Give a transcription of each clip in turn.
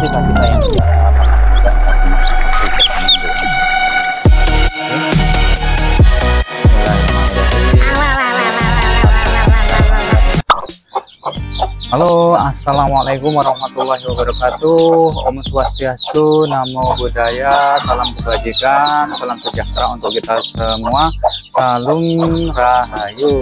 Halo, assalamualaikum warahmatullahi wabarakatuh. Om Swastiastu, Namo Buddhaya, salam kebajikan, salam sejahtera untuk kita semua. Salung Rahayu.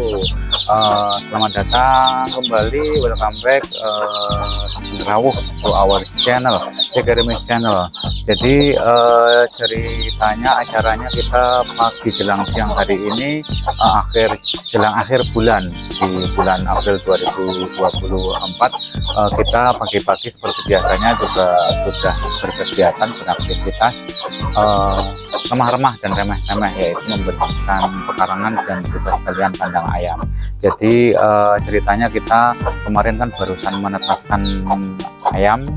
Uh, selamat datang kembali, welcome back uh, Rawuh to our channel, Academy channel. Jadi uh, ceritanya acaranya kita pagi jelang siang hari ini uh, akhir jelang akhir bulan di bulan April 2020 keempat uh, kita pagi-pagi seperti biasanya juga sudah berkegiatan beraktivitas uh, remah-remah dan remeh-remeh yaitu membersihkan pekarangan dan juga sekalian kandang ayam. Jadi uh, ceritanya kita kemarin kan barusan menetaskan ayam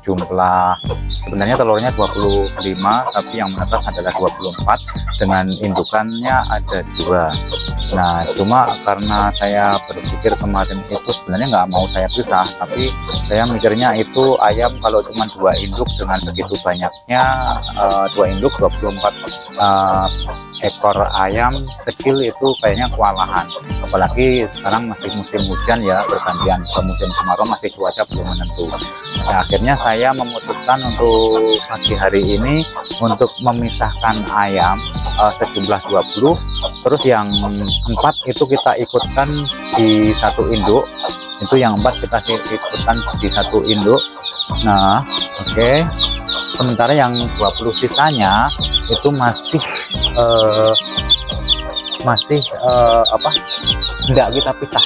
jumlah sebenarnya telurnya 25 tapi yang menetas adalah 24 dengan indukannya ada dua. Nah cuma karena saya berpikir kemarin itu sebenarnya nggak mau saya pisah tapi saya mikirnya itu ayam kalau cuma dua induk dengan begitu banyaknya uh, dua induk 24 uh, ekor ayam kecil itu kayaknya kewalahan. Apalagi sekarang masih musim hujan ya bergantian ke musim kemarau masih cuaca belum menentu. Nah, akhirnya saya memutuskan untuk pagi hari ini untuk memisahkan ayam uh, sejumlah 20 terus yang empat itu kita ikutkan di satu induk. Itu yang empat kita ikutkan di satu induk. Nah oke. Okay. sementara yang 20 sisanya itu masih uh, masih uh, apa tidak kita pisah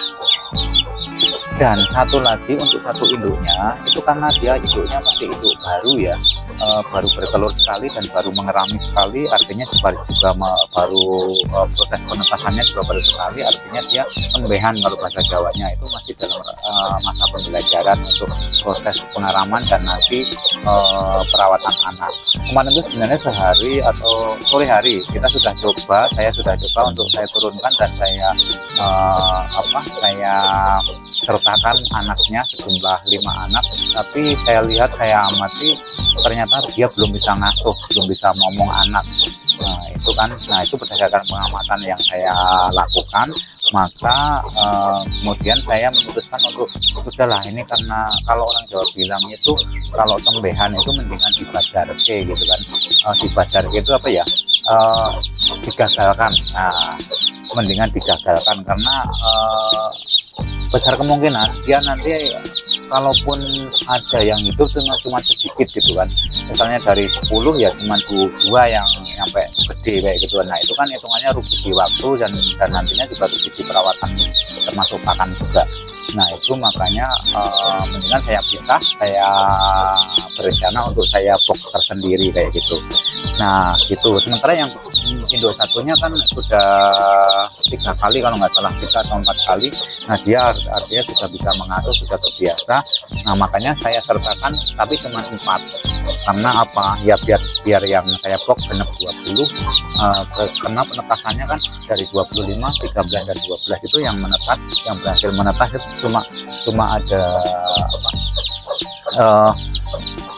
dan satu lagi untuk satu induknya itu karena dia induknya masih induk baru ya. E, baru bertelur sekali dan baru mengerami sekali artinya juga, juga baru e, proses penetasannya juga baru sekali artinya dia embehan kalau bahasa Jawanya. Itu masih dalam e, masa pembelajaran untuk proses pengaraman dan nanti e, perawatan anak. Kemarin itu sebenarnya sehari atau sore hari kita sudah coba saya sudah coba untuk saya turunkan dan saya e, apa saya sertakan anaknya sejumlah lima anak tapi saya lihat saya amati ternyata dia belum bisa ngasuh belum bisa ngomong anak. Nah itu kan nah itu berdasarkan pengamatan yang saya lakukan maka eh, kemudian saya memutuskan untuk sudahlah ini karena kalau orang Jawa bilang itu kalau tembehan itu mendingan dibajar oke gitu kan. Eh, dibajar itu apa ya? Eh, digagalkan. Nah mendingan digagalkan karena eh, besar kemungkinan dia nanti kalaupun ada yang hidup cuma cuma sedikit gitu kan. Misalnya dari 10 ya cuma dua yang nyampe gede kayak gitu. Nah itu kan hitungannya rugi di waktu dan dan nantinya juga rugi di perawatan termasuk pakan juga. Nah itu makanya uh, mendingan saya pisah saya berencana untuk saya box tersendiri kayak gitu nah gitu. Sementara yang induk satunya kan sudah tiga kali kalau nggak salah tiga atau empat kali. Nah dia artinya sudah bisa mengatur sudah terbiasa. Nah makanya saya sertakan tapi cuma empat. Karena apa? Ya biar biar yang saya blok genap 20 uh, karena penetasannya kan dari 25 13 dan 12 itu yang menetas yang berhasil menetas itu cuma cuma ada apa? Uh,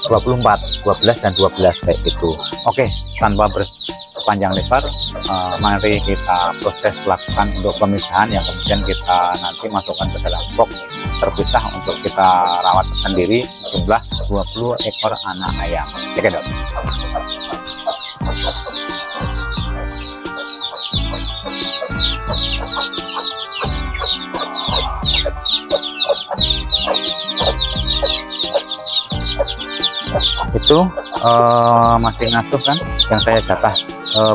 24 12 dan 12 kayak gitu. Oke tanpa berpanjang lebar uh, mari kita proses lakukan untuk pemisahan yang kemudian kita nanti masukkan ke dalam box terpisah untuk kita rawat sendiri jumlah 20 ekor anak ayam. Oke dok itu uh, masih ngasuh kan yang saya jatah uh,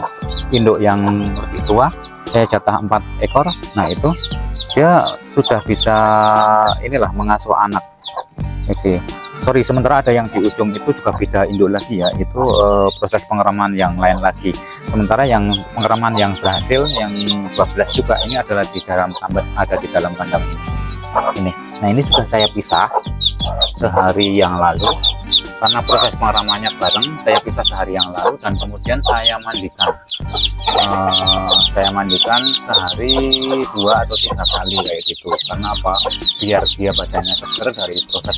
induk yang lebih tua saya jatah empat ekor. Nah itu dia sudah bisa inilah mengasuh anak. Oke okay. sorry sementara ada yang di ujung itu juga beda induk lagi ya. Itu uh, proses pengeraman yang lain lagi. Sementara yang pengeraman yang berhasil yang 12 juga ini adalah di dalam ada di dalam kandang ini. Nah ini sudah saya pisah sehari yang lalu karena proses pengeramannya bareng saya pisah sehari yang lalu dan kemudian saya mandikan. Uh, saya mandikan sehari dua atau tiga kali kayak gitu. Karena apa? Biar dia badannya seger dari proses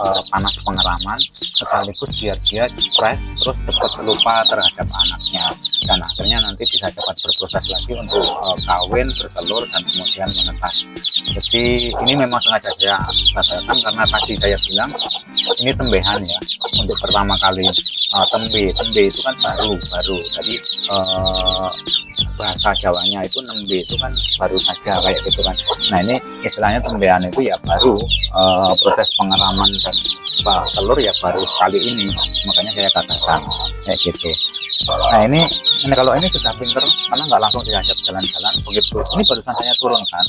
uh, panas pengeraman sekaligus biar dia fresh terus cepat lupa terhadap anaknya. Dan akhirnya nanti bisa cepat berproses lagi untuk uh, kawin bertelur dan kemudian menetas. Jadi ini memang sengaja saya katakan karena tadi saya bilang ini tembehan ya untuk pertama kali uh, tembe. Tembe itu kan baru baru. Jadi uh, bahasa Jawanya itu nembe itu kan baru saja kayak gitu kan. Nah ini istilahnya tembean itu ya baru uh, proses pengeraman dan bah, telur ya baru sekali ini. Makanya saya katakan kayak gitu. Nah ini ini kalau ini sudah pinter karena nggak langsung diajak jalan-jalan begitu. Ini barusan saya turunkan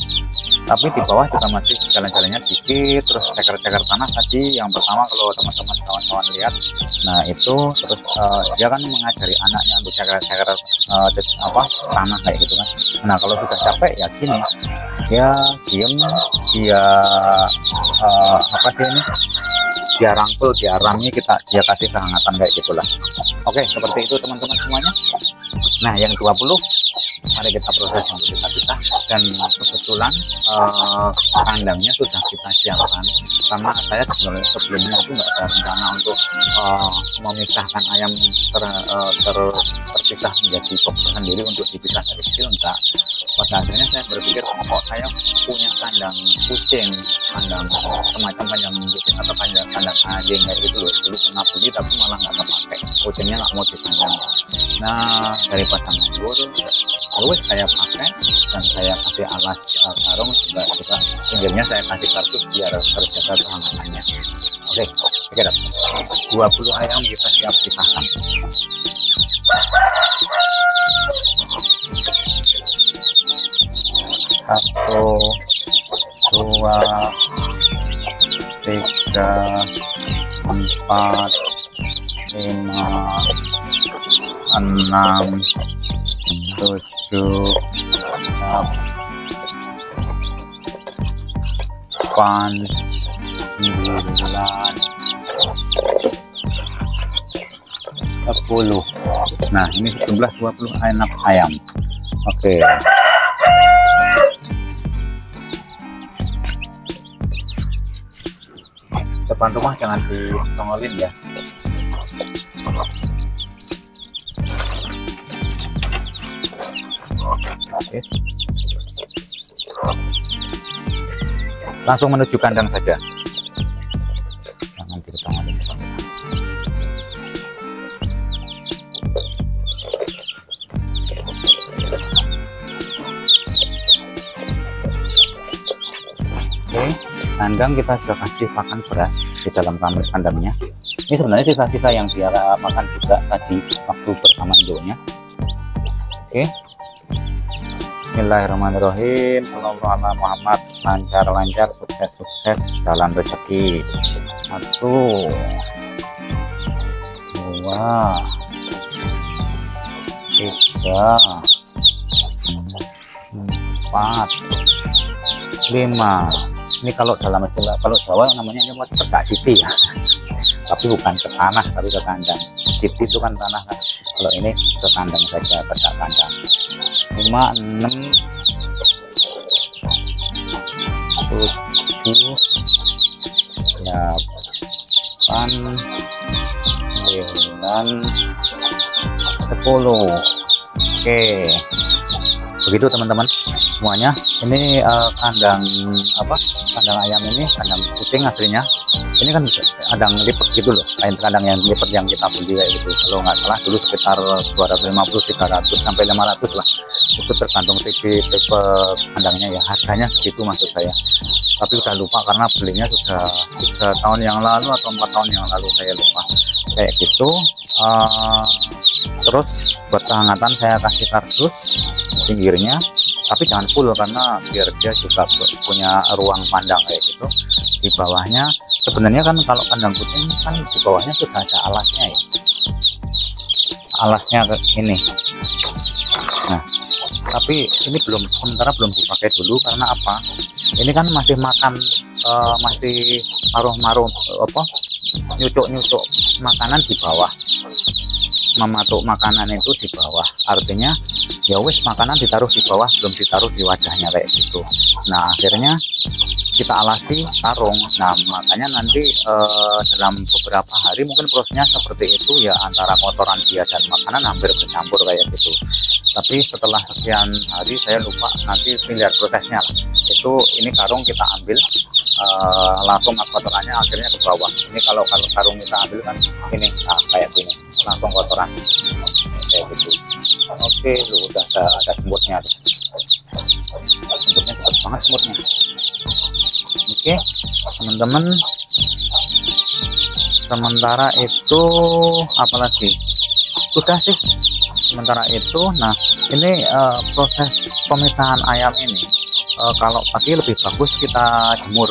tapi di bawah juga masih jalan-jalannya dikit terus ceker-ceker tanah tadi yang pertama kalau teman-teman kawan-kawan lihat. Nah itu terus uh, dia kan mengajari anaknya untuk ceker-ceker uh, apa tanah kayak gitu kan. Nah kalau sudah capek ya gini dia diem dia uh, apa sih ini dia rangkul dia rami kita dia kasih kehangatan kayak gitulah. Oke seperti itu teman-teman semuanya. Nah yang 20 mari kita proses untuk kita pisah dan kebetulan uh, kandangnya sudah kita siapkan. Karena saya sebenarnya sebelumnya itu nggak ada rencana untuk uh, memisahkan ayam ter, uh, ter, terpisah menjadi box sendiri untuk dipisah dari kecil enggak. Pada akhirnya saya berpikir kok saya punya kandang kucing kandang semacam kandang kucing atau kandang kandang anjing kayak gitu loh dulu pernah beli tapi malah nggak terpakai kucingnya nggak mau dipandang. Nah daripada saya kasih alas uh, sarung juga juga pinggirnya saya kasih kartu biar terjaga kehangatannya oke okay, dua 20 ayam kita siap pisahkan satu dua tiga empat lima enam tujuh sembilan sepuluh nah ini jumlah 20 anak ayam oke okay. depan rumah jangan ditongolin ya Oke. Langsung menuju kandang saja. Jangan Oke kandang kita sudah kasih pakan beras di dalam kamar kandangnya. Ini sebenarnya sisa-sisa yang dia makan juga tadi waktu bersama induknya oke Bismillahirrahmanirrahim. Sallallahu Muhammad lancar-lancar sukses-sukses jalan rezeki. Satu. Dua. Tiga. Empat. Lima. Ini kalau dalam istilah kalau Jawa namanya ini mau tegak siti ya. Tapi bukan ke tanah tapi ke kandang. Siti itu kan tanah kalau ini ke kandang saja tegak kandang lima enam tujuh delapan sembilan sepuluh. Oke. Begitu teman-teman semuanya. Ini uh, kandang apa kandang ayam ini kandang kucing aslinya. Ini kan kandang lipat gitu loh. Lain kandang yang lipat yang kita beli kayak gitu. Kalau nggak salah dulu sekitar 250 300 sampai 500 lah. Itu tergantung tipe tipe kandangnya ya. Harganya segitu maksud saya. Tapi udah lupa karena belinya sudah tiga tahun yang lalu atau empat tahun yang lalu saya lupa. Kayak gitu uh, terus buat kehangatan saya kasih kardus pinggirnya tapi jangan full karena biar dia juga punya ruang pandang kayak gitu. Di bawahnya sebenarnya kan kalau kandang kucing kan di bawahnya sudah ada alasnya ya. Alasnya ini. Nah tapi ini belum sementara belum dipakai dulu karena apa? Ini kan masih makan uh, masih maruh-maruh apa nyucuk-nyucuk makanan di bawah mematuk makanan itu di bawah. Artinya ya wis makanan ditaruh di bawah belum ditaruh di wadahnya kayak gitu. Nah akhirnya kita alasi karung nah makanya nanti eh, dalam beberapa hari mungkin prosesnya seperti itu ya antara kotoran dia dan makanan hampir bercampur kayak gitu. Tapi setelah sekian hari saya lupa nanti lihat prosesnya lah. Itu ini karung kita ambil eh, langsung kotorannya akhirnya ke bawah. Ini kalau kalau karung kita ambil kan ini nah kayak gini langsung kotoran kayak gitu. Oke lu udah ada, ada semutnya. Semutnya cepat banget semutnya. Oke teman-teman. Sementara itu apalagi sudah sih. Sementara itu nah ini uh, proses pemisahan ayam ini uh, kalau pagi lebih bagus kita jemur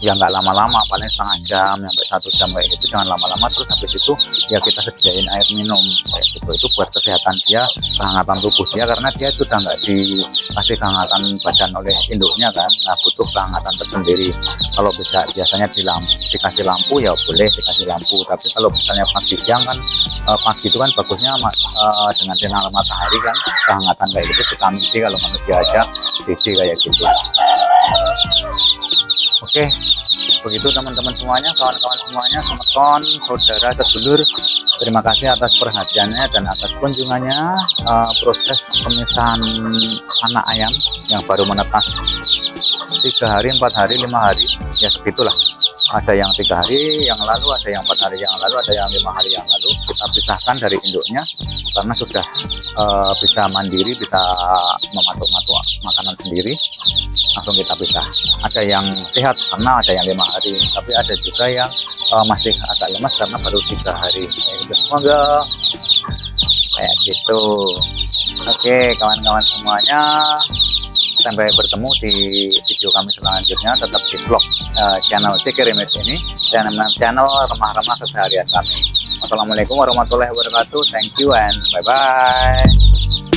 ya nggak lama-lama paling setengah jam sampai satu jam kayak gitu. Jangan lama-lama terus habis itu ya kita sediain air minum kayak gitu. Itu buat kesehatan dia kehangatan tubuh dia karena dia itu udah nggak dikasih kehangatan badan oleh induknya kan. Nah butuh kehangatan tersendiri. Kalau bisa biasanya di lampu, dikasih lampu ya boleh dikasih lampu. Tapi kalau misalnya pagi siang kan eh, pagi itu kan bagusnya eh, dengan sinar matahari kan kehangatan kayak gitu vitamin D kalau manusia aja D kayak gitu Oke, begitu teman-teman semuanya, kawan-kawan semuanya, semeton, saudara, sedulur, terima kasih atas perhatiannya dan atas kunjungannya uh, proses pemisahan anak ayam yang baru menetas. Tiga hari, empat hari, lima hari, ya segitulah. Ada yang tiga hari yang lalu, ada yang empat hari yang lalu, ada yang lima hari yang lalu. Kita pisahkan dari induknya karena sudah uh, bisa mandiri, bisa mematuk-matuk makanan sendiri. Langsung kita pisah. Ada yang sehat karena ada yang lima hari. Tapi ada juga yang uh, masih agak lemas karena baru tiga hari. Gitu. semoga kayak gitu. Oke kawan-kawan semuanya sampai bertemu di video kami selanjutnya tetap di vlog uh, channel Cikirimis ini dan channel remah-remah keseharian kami. Wassalamualaikum warahmatullahi wabarakatuh. Thank you and bye bye